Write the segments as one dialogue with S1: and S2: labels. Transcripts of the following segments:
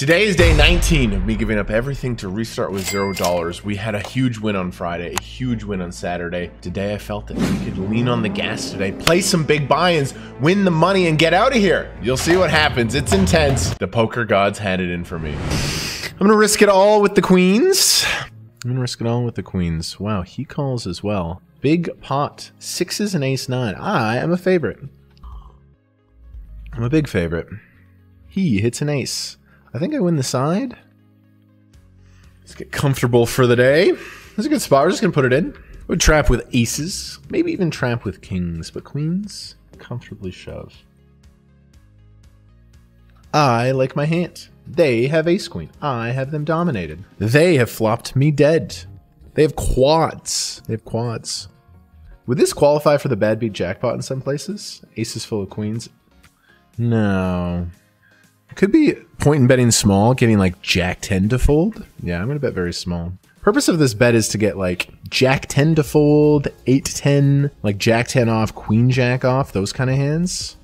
S1: Today is day 19 of me giving up everything to restart with zero dollars. We had a huge win on Friday, a huge win on Saturday. Today I felt that we could lean on the gas today, play some big buy-ins, win the money, and get out of here. You'll see what happens. It's intense. The poker gods had it in for me. I'm gonna risk it all with the queens. I'm gonna risk it all with the queens. Wow, he calls as well. Big pot. Sixes and ace nine. I am a favorite. I'm a big favorite. He hits an ace. I think I win the side. Let's get comfortable for the day. That's a good spot. We're just going to put it in. Would trap with aces. Maybe even trap with kings. But queens, comfortably shove. I like my hand. They have ace queen. I have them dominated. They have flopped me dead. They have quads. They have quads. Would this qualify for the bad beat jackpot in some places? Aces full of queens? No. Could be point and betting small, getting like Jack 10 to fold. Yeah, I'm going to bet very small. Purpose of this bet is to get like Jack 10 to fold, 8 10, like Jack 10 off, Queen Jack off, those kind of hands.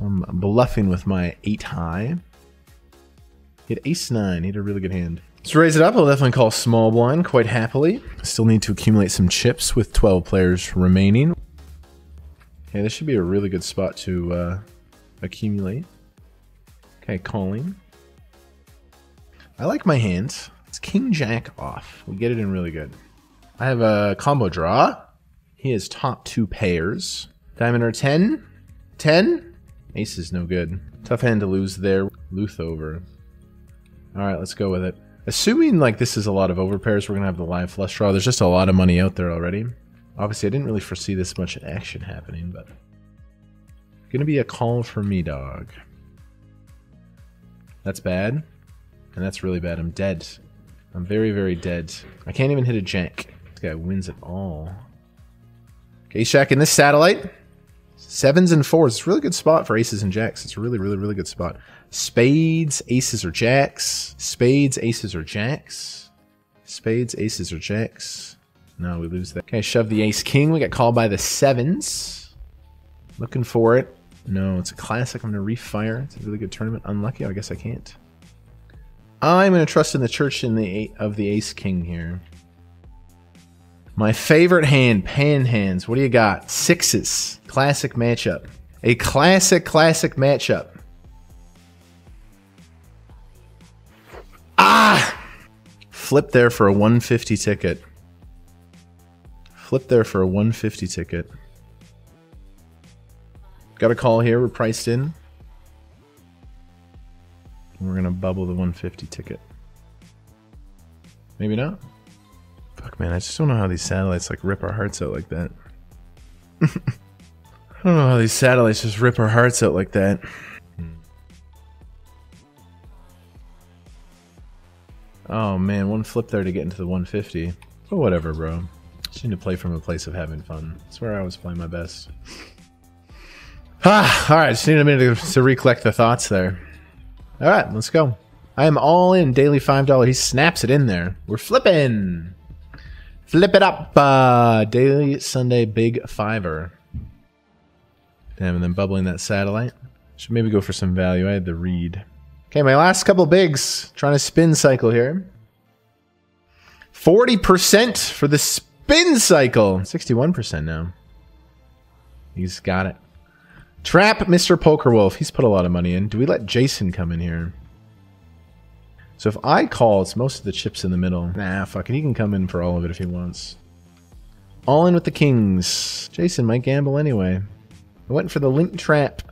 S1: I'm bluffing with my 8 high. Hit Ace 9, hit a really good hand. To raise it up, I'll definitely call small blind quite happily. Still need to accumulate some chips with 12 players remaining. Okay, this should be a really good spot to uh, accumulate. Okay, calling. I like my hands. It's King Jack off. We get it in really good. I have a combo draw. He has top two pairs. Diamond or 10? 10? Ace is no good. Tough hand to lose there. Luth over. Alright, let's go with it. Assuming like this is a lot of overpairs, we're to have the live flush draw. There's just a lot of money out there already. Obviously, I didn't really foresee this much action happening, but... Gonna be a call for me, dog. That's bad. And that's really bad. I'm dead. I'm very, very dead. I can't even hit a jack. This guy wins it all. Okay, Shack in this satellite. Sevens and fours. It's a really good spot for aces and jacks. It's a really, really, really good spot. Spades, aces, or jacks. Spades, aces, or jacks. Spades, aces, or jacks. No, we lose that. Okay, shove the ace king. We got called by the sevens. Looking for it. No, it's a classic. I'm going to refire. It's a really good tournament. Unlucky. I guess I can't. I'm going to trust in the church in the of the ace king here. My favorite hand, pan hands. What do you got? Sixes. Classic matchup. A classic, classic matchup. Ah! Flip there for a 150 ticket. Flip there for a 150 ticket. Got a call here. We're priced in. We're going to bubble the 150 ticket. Maybe not. Fuck, man. I just don't know how these satellites like rip our hearts out like that. I don't know how these satellites just rip our hearts out like that. Hmm. Oh man, one flip there to get into the 150. But whatever, bro. Just need to play from a place of having fun. That's where I always play my best. Ah, all right. Just need a minute to, to recollect the thoughts there. All right, let's go. I am all in daily five dollar. He snaps it in there. We're flipping. Flip it up. Uh, daily Sunday big fiver. Damn, and then bubbling that satellite. Should maybe go for some value. I had the read. Okay, my last couple bigs. Trying to spin cycle here. 40% for the spin cycle. 61% now. He's got it. Trap Mr. Poker Wolf. He's put a lot of money in. Do we let Jason come in here? So if I call, it's most of the chips in the middle. Nah, fuck it. He can come in for all of it if he wants. All in with the kings. Jason might gamble anyway. I went for the limp trap.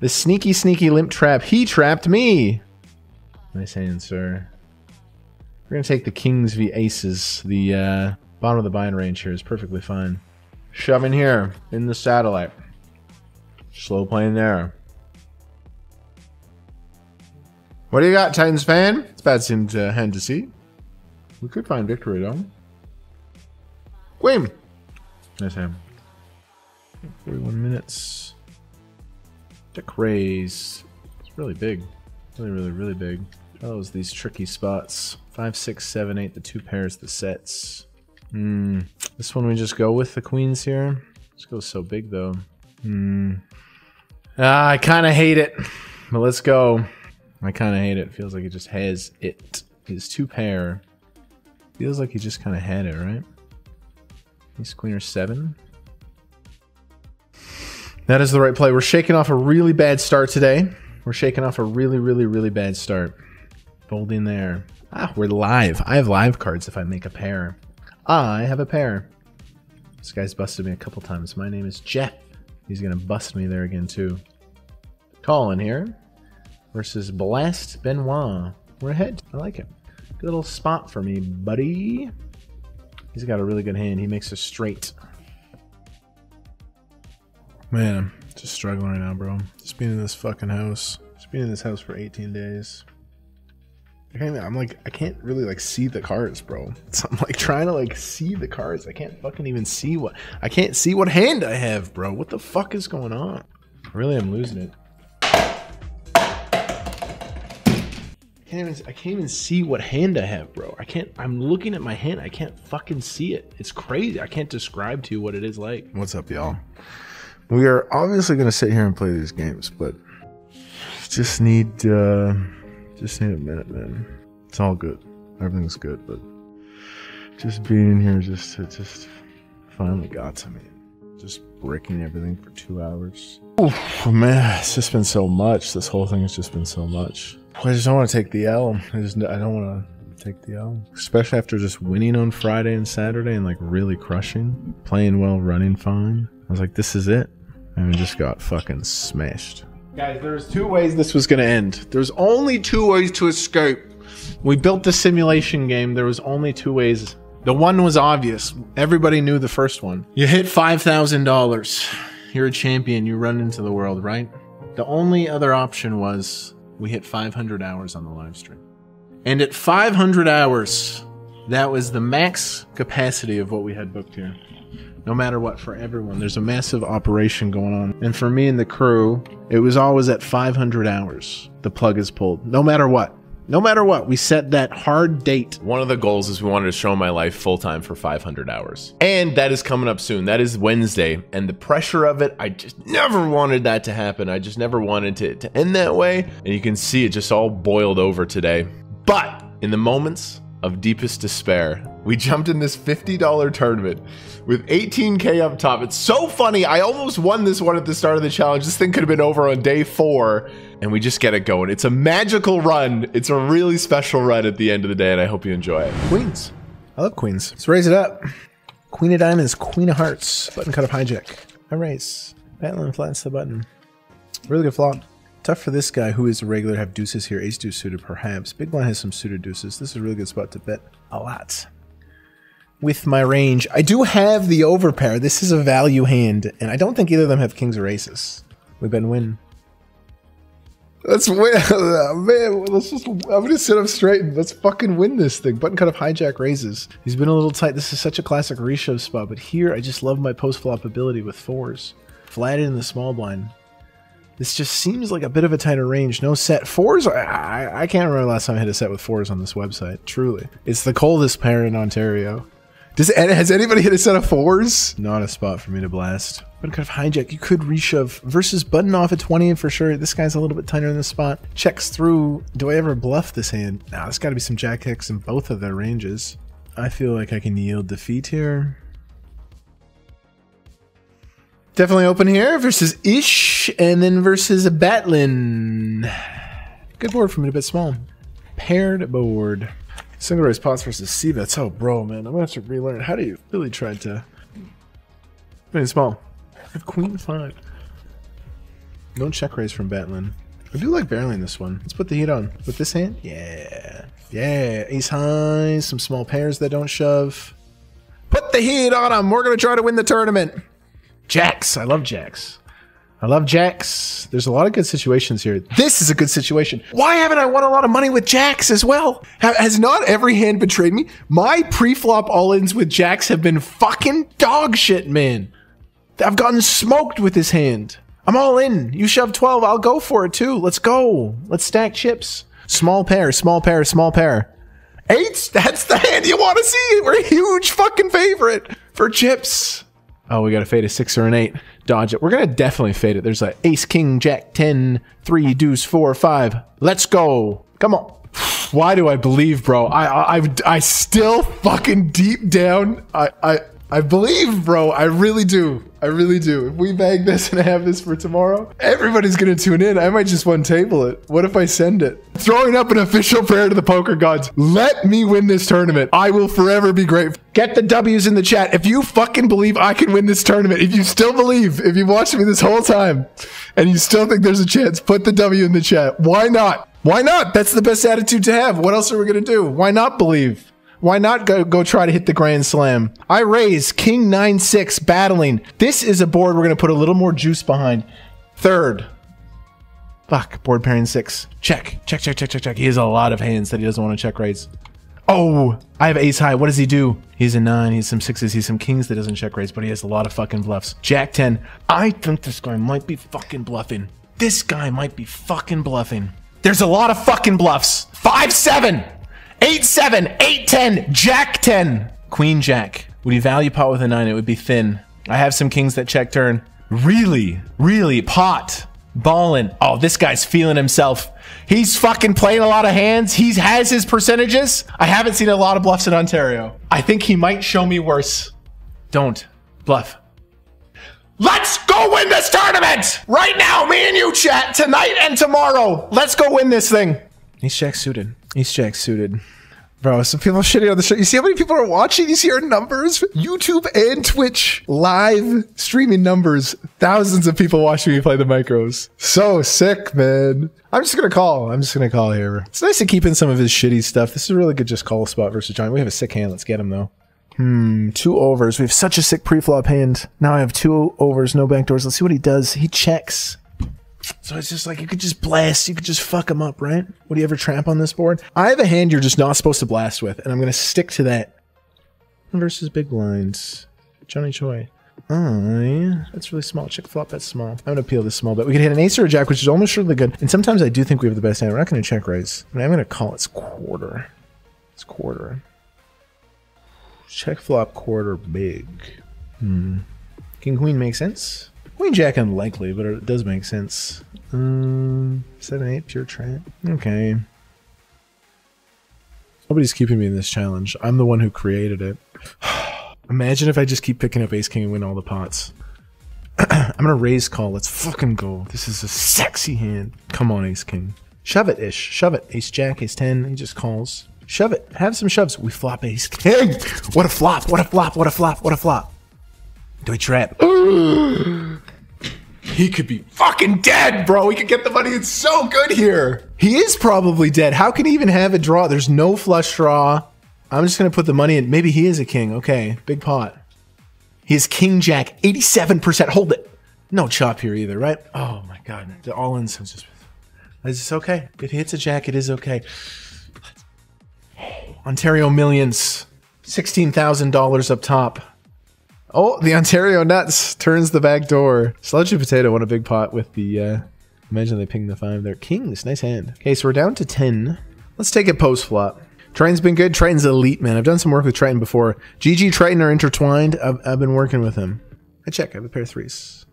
S1: The sneaky, sneaky limp trap. He trapped me. Nice hand, sir. We're going to take the kings v aces. The uh, bottom of the bind range here is perfectly fine. Shove in here in the satellite. Slow playing there. What do you got, Titans fan? It's bad seemed to hand to see. We could find victory though. Queen. Nice hand. 41 minutes. Deck raise. It's really big. Really, really, really big. Those these tricky spots. Five, six, seven, eight. The two pairs, the sets. Hmm. This one we just go with the queens here. This goes so big though. Hmm. Ah, I kind of hate it, but let's go. I kind of hate it. Feels like he just has it. His two pair. Feels like he just kind of had it, right? He's queen or seven. That is the right play. We're shaking off a really bad start today. We're shaking off a really, really, really bad start. Folding there. Ah, we're live. I have live cards if I make a pair. I have a pair. This guy's busted me a couple times. My name is Jeff. He's going to bust me there again, too. Colin here versus Blast Benoit. We're ahead. I like it. Good little spot for me, buddy. He's got a really good hand. He makes a straight. Man, I'm just struggling right now, bro. Just being in this fucking house. Just being in this house for 18 days. I'm like, I can't really like see the cards, bro. So I'm like trying to like see the cards. I can't fucking even see what, I can't see what hand I have, bro. What the fuck is going on? Really, I'm losing it. I can't even, I can't even see what hand I have, bro. I can't, I'm looking at my hand. I can't fucking see it. It's crazy. I can't describe to you what it is like. What's up, y'all? We are obviously to sit here and play these games, but just need, uh, just need a minute, man. It's all good. Everything's good, but just being in here just it just finally got to me. Just breaking everything for two hours. Oof, man, it's just been so much. This whole thing has just been so much. I just don't want to take the L. I just I don't want to take the L, especially after just winning on Friday and Saturday and like really crushing, playing well, running fine. I was like, this is it, and we just got fucking smashed. Guys, there's two ways this was gonna end. There's only two ways to escape. We built the simulation game. There was only two ways. The one was obvious. Everybody knew the first one. You hit five thousand dollars. You're a champion. You run into the world, right? The only other option was we hit 500 hours on the live stream. And at 500 hours, that was the max capacity of what we had booked here. No matter what, for everyone, there's a massive operation going on. And for me and the crew, it was always at 500 hours the plug is pulled. No matter what. No matter what, we set that hard date.
S2: One of the goals is we wanted to show my life full time for 500 hours. And that is coming up soon. That is Wednesday. And the pressure of it, I just never wanted that to happen. I just never wanted to, to end that way. And you can see it just all boiled over today. But in the moments of deepest despair, we jumped in this $50 tournament with 18k up top. It's so funny. I almost won this one at the start of the challenge. This thing could have been over on day four, and we just get it going. It's a magical run. It's a really special run at the end of the day, and I hope you enjoy it.
S1: Queens. I love queens. Let's raise it up. Queen of diamonds, queen of hearts, button cut off hijack. I raise. Battling flattens the button. Really good flop. Tough for this guy who is a regular have deuces here, ace deuce suited perhaps. Big blind has some suited deuces. This is a really good spot to bet a lot with my range. I do have the overpair. This is a value hand, and I don't think either of them have kings or aces. We bet win. Let's win, oh, man. Let's just. I'm gonna sit up straight and let's fucking win this thing. Button cut off hijack raises. He's been a little tight. This is such a classic reshove spot, but here I just love my post flop ability with fours. Flatted in the small blind. This just seems like a bit of a tighter range. No set fours. I, I can't remember last time I hit a set with fours on this website. Truly, it's the coldest pair in Ontario. Does has anybody hit a set of fours? Not a spot for me to blast. But kind of hijack, you could reshove versus button off at 20 for sure. This guy's a little bit tighter in the spot. Checks through. Do I ever bluff this hand? Nah, there's got to be some jack X in both of their ranges. I feel like I can yield defeat here. Definitely open here versus Ish and then versus a Batlin. Good board for me, a bit small. Paired board. Single raise pots versus c-bets. Oh, bro, man. I'm going to have to relearn. How do you really try to... Small. I have queen five. No check raise from Batlin. I do like barreling this one. Let's put the heat on. With this hand? Yeah. Yeah. Ace high. Some small pairs that don't shove. Put the heat on them. We're going to try to win the tournament. Jacks. I love jacks. I love jacks. There's a lot of good situations here. This is a good situation. Why haven't I won a lot of money with jacks as well? Has not every hand betrayed me? My pre-flop all-ins with jacks have been fucking dog shit, man. I've gotten smoked with this hand. I'm all in. You shove 12, I'll go for it too. Let's go. Let's stack chips. Small pair, small pair, small pair. Eights? That's the hand you want to see. We're a huge fucking favorite for chips. Oh, we got to fade a six or an eight. Dodge it. We're going to definitely fade it. There's a ace, king, jack, 10, 3, deuce, 4, 5. Let's go. Come on. Why do I believe, bro? I, I, I, I still fucking deep down, I, I, I believe, bro. I really do. I really do. If we bag this and have this for tomorrow, everybody's gonna tune in. I might just one table it. What if I send it? Throwing up an official prayer to the poker gods. Let me win this tournament. I will forever be grateful. Get the W's in the chat. If you fucking believe I can win this tournament, if you still believe, if you've watched me this whole time and you still think there's a chance, put the W in the chat. Why not? Why not? That's the best attitude to have. What else are we gonna do? Why not believe? Why not go, go try to hit the grand slam? I raise king 9-6 battling. This is a board we're going to put a little more juice behind. Third. Fuck, board pairing six. Check, check, check, check, check, check. He has a lot of hands that he doesn't want to check raise. Oh, I have ace high. What does he do? He's a nine. He's some sixes. He's some kings that doesn't check raise, but he has a lot of fucking bluffs. Jack 10. I think this guy might be fucking bluffing. This guy might be fucking bluffing. There's a lot of fucking bluffs. 5-7. 8 7, 8 10, Jack 10, Queen Jack. Would he value pot with a 9? It would be thin. I have some kings that check turn. Really? Really? Pot. Ballin'. Oh, this guy's feeling himself. He's fucking playing a lot of hands. He has his percentages. I haven't seen a lot of bluffs in Ontario. I think he might show me worse. Don't. Bluff. Let's go win this tournament! Right now, me and you chat, tonight and tomorrow. Let's go win this thing. He's jack suited. He's jack suited. Bro, some people shitting on the show. You see how many people are watching? You see our numbers? YouTube and Twitch live streaming numbers. Thousands of people watching me play the micros. So sick, man. I'm just gonna call. I'm just gonna call here. It's nice to keep in some of his shitty stuff. This is a really good just call spot versus Giant. We have a sick hand. Let's get him though. Hmm, two overs. We have such a sick pre-flop hand. Now I have two overs, no backdoors. Let's see what he does. He checks. So it's just like you could just blast, you could just fuck them up, right? Would you ever tramp on this board? I have a hand you're just not supposed to blast with, and I'm gonna stick to that. Versus big blinds. Johnny Choi. Yeah. That's really small. Check flop, that's small. I'm gonna peel this small bit. We could hit an ace or a jack, which is almost surely good. And sometimes I do think we have the best hand. We're not gonna check raise. But I'm gonna call it's quarter. It's quarter. Check flop quarter big. Hmm. King queen makes sense. Queen Jack unlikely, but it does make sense. Um, seven eight pure trap. Okay. Nobody's keeping me in this challenge. I'm the one who created it. Imagine if I just keep picking up Ace King and win all the pots. I'm gonna raise call. Let's fucking go. This is a sexy hand. Come on, Ace King. Shove it, ish. Shove it. Ace Jack, Ace 10. He just calls. Shove it. Have some shoves. We flop Ace King. What a flop. What a flop. What a flop. What a flop. Do we trap? He could be fucking dead, bro. We could get the money. It's so good here. He is probably dead. How can he even have a draw? There's no flush draw. I'm just going to put the money in. Maybe he is a king. Okay. Big pot. He is king jack. 87%. Hold it. No chop here either, right? Oh my God. The all in sounds just. It's okay. If he hits a jack, it is okay. Ontario millions. $16,000 up top. Oh, the Ontario Nuts turns the back door. Sludgy Potato won a big pot with the, uh, imagine they ping the five there. Kings, nice hand. Okay, so we're down to 10. Let's take it post flop. Triton's been good. Triton's elite, man. I've done some work with Triton before. GG Triton are intertwined. I've, I've been working with him. I check. I have a pair of threes.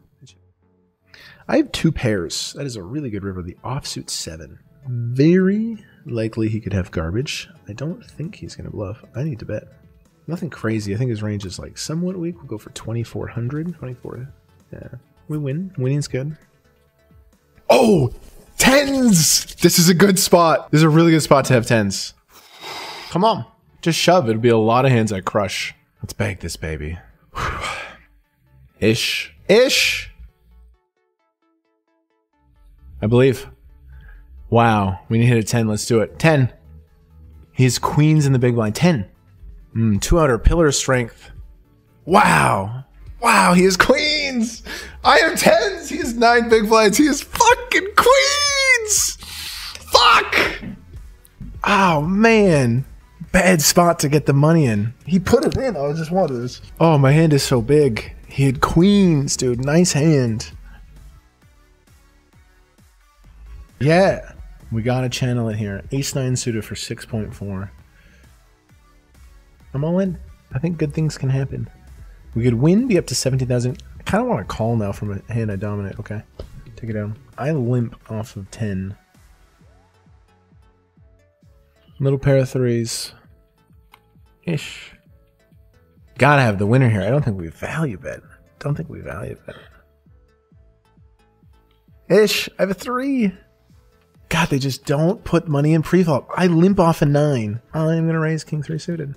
S1: I have two pairs. That is a really good river. The offsuit seven. Very likely he could have garbage. I don't think he's going to bluff. I need to bet. Nothing crazy. I think his range is like somewhat weak. We'll go for 2,400. 24. Yeah. We win. Winning's good. Oh! Tens! This is a good spot. This is a really good spot to have tens. Come on. Just shove. It'll be a lot of hands I crush. Let's bank this baby. Ish. Ish! I believe. Wow. We need to hit a 10. Let's do it. 10. He has queens in the big blind. 10. Mm, two outer pillar strength. Wow. Wow, he has queens. I have tens. He has nine big blinds. He is fucking queens. Fuck. Oh, man. Bad spot to get the money in. He put it in. I just wanted this. Oh, my hand is so big. He had queens, dude. Nice hand. Yeah. We got to channel it here. Ace 9 suited for 6.4. I'm all in. I think good things can happen. We could win, be up to 17,000. I kind of want to call now from a hand I dominate. Okay. Take it down. I limp off of 10. Little pair of threes. Ish. Gotta have the winner here. I don't think we value bet. Don't think we value bet. Ish. I have a three. God, they just don't put money in pre-flop. I limp off a nine. I'm gonna raise king three suited.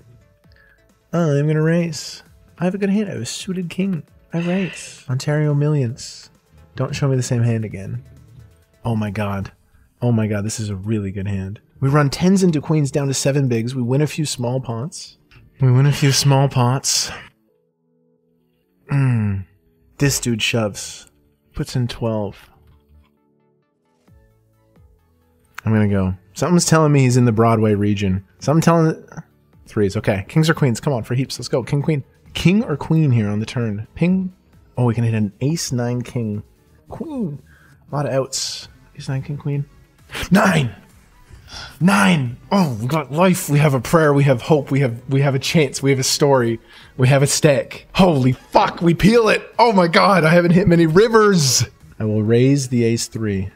S1: I'm gonna raise. I have a good hand. I a suited king. I raise. Ontario millions. Don't show me the same hand again. Oh my god. Oh my god, this is a really good hand. We run tens into queens down to seven bigs. We win a few small pots. We win a few small pots. Mm. This dude shoves. Puts in 12. I'm gonna go. Something's telling me he's in the Broadway region. Something telling threes. Okay, kings or queens? Come on for heaps. Let's go. King, queen, king or queen here on the turn. Ping. Oh, we can hit an ace nine king, queen. A lot of outs. Ace nine king queen. Nine. Nine. Oh, we got life. We have a prayer. We have hope. We have we have a chance. We have a story. We have a stack. Holy fuck! We peel it. Oh my god! I haven't hit many rivers. I will raise the ace three.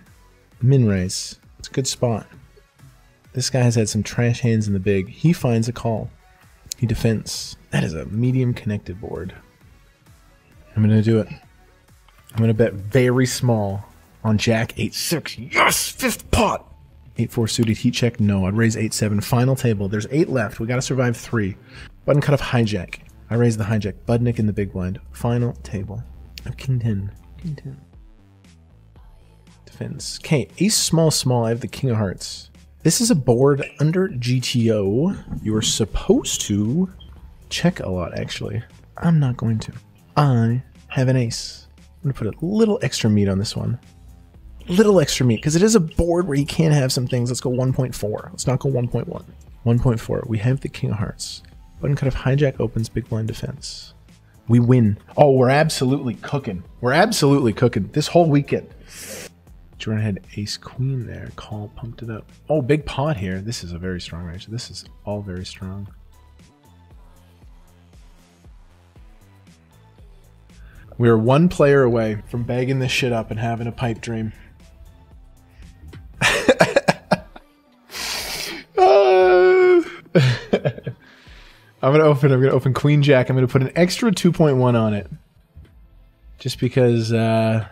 S1: Min raise. It's a good spot. This guy has had some trash hands in the big. He finds a call. He defends. That is a medium connected board. I'm going to do it. I'm going to bet very small on Jack 8-6. Yes! Fifth pot! 8-4 suited heat check. No, I'd raise 8-7. Final table. There's 8 left. We got to survive 3. Button cut off hijack. I raise the hijack. Budnick in the big blind. Final table. I'm king 10. King 10 defense. Okay, ace small small. I have the king of hearts. This is a board under GTO. You are supposed to check a lot, actually. I'm not going to. I have an ace. I'm going to put a little extra meat on this one. Little extra meat, because it is a board where you can have some things. Let's go 1.4. Let's not go 1.1. 1.4. We have the king of hearts. Button cut off hijack opens big blind defense. We win. Oh, we're absolutely cooking. We're absolutely cooking this whole weekend. Jordan had ace queen there. Call pumped it up. Oh, big pot here. This is a very strong range. This is all very strong. We're one player away from bagging this shit up and having a pipe dream. I'm gonna open. I'm gonna open Queen Jack. I'm gonna put an extra 2.1 on it, just because uh,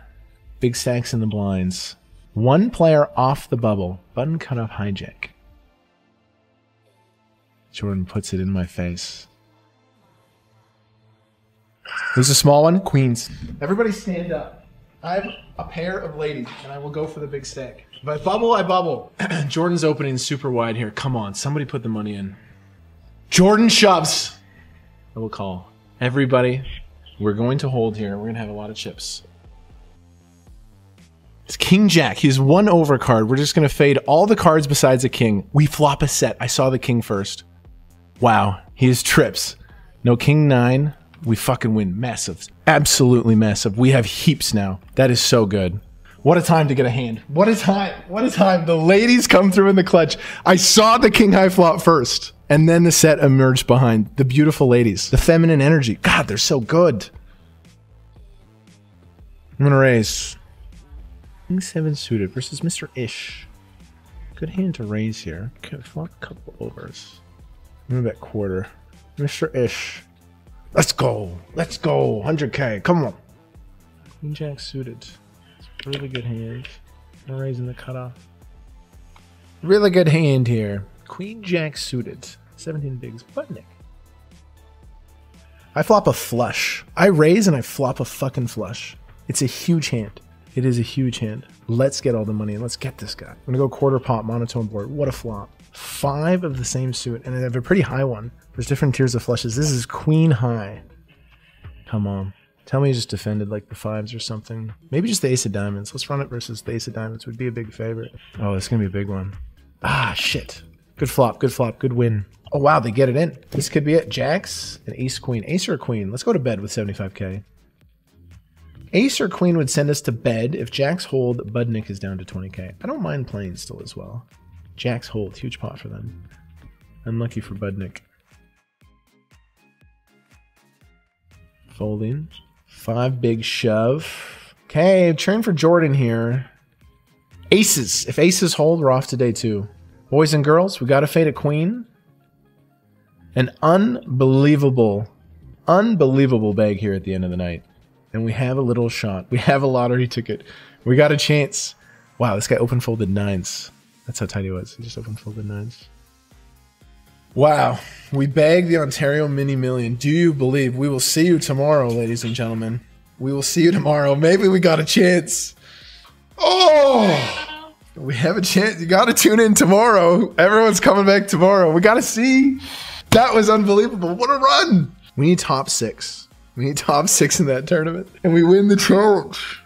S1: big stacks in the blinds. One player off the bubble. Button cut off hijack. Jordan puts it in my face. There's a small one. Queens. Everybody stand up. I have a pair of ladies, and I will go for the big stack. If I bubble, I bubble. Jordan's opening super wide here. Come on, somebody put the money in. Jordan shoves. I will call. Everybody, we're going to hold here. We're going to have a lot of chips. It's King Jack. He's one over card. We're just going to fade all the cards besides a king. We flop a set. I saw the king first. Wow. He has trips. No king nine. We fucking win. Massive. Absolutely massive. We have heaps now. That is so good. What a time to get a hand. What a time. What a time. The ladies come through in the clutch. I saw the king high flop first. And then the set emerged behind. The beautiful ladies. The feminine energy. God, they're so good. I'm going to raise. King 7 suited versus Mr. Ish. Good hand to raise here. Okay, flop a couple overs. I'm bet quarter. Mr. Ish. Let's go. Let's go. 100k. Come on. Queen Jack suited. Really good hand. No raising the cutoff. Really good hand here. Queen Jack suited. 17 bigs. Budnick. I flop a flush. I raise and I flop a fucking flush. It's a huge hand. It is a huge hand. Let's get all the money and let's get this guy. I'm gonna go quarter pot monotone board. What a flop. Five of the same suit, and I have a pretty high one. There's different tiers of flushes. This is queen high. Come on. Tell me you just defended like the fives or something. Maybe just the ace of diamonds. Let's run it versus the ace of diamonds. Would be a big favorite. Oh, it's gonna be a big one. Ah, shit. Good flop, good flop, good win. Oh wow, they get it in. This could be it. Jacks and ace queen. Ace or queen? Let's go to bed with 75k. Ace or queen would send us to bed. If jacks hold, Budnick is down to 20k. I don't mind playing still as well. Jacks hold, huge pot for them. Unlucky for Budnick. Folding. Five big shove. Okay, turn for Jordan here. Aces. If aces hold, we're off to day two. Boys and girls, we got to fade a queen. An unbelievable, unbelievable bag here at the end of the night. And we have a little shot. We have a lottery ticket. We got a chance. Wow, this guy open folded nines. That's how tight he was. He just open folded nines. Wow, we bagged the Ontario Mini Million. Do you believe we will see you tomorrow, ladies and gentlemen? We will see you tomorrow. Maybe we got a chance. Oh, we have a chance. You got to tune in tomorrow. Everyone's coming back tomorrow. We got to see. That was unbelievable. What a run. We need top six. We top six in that tournament. And we win the challenge.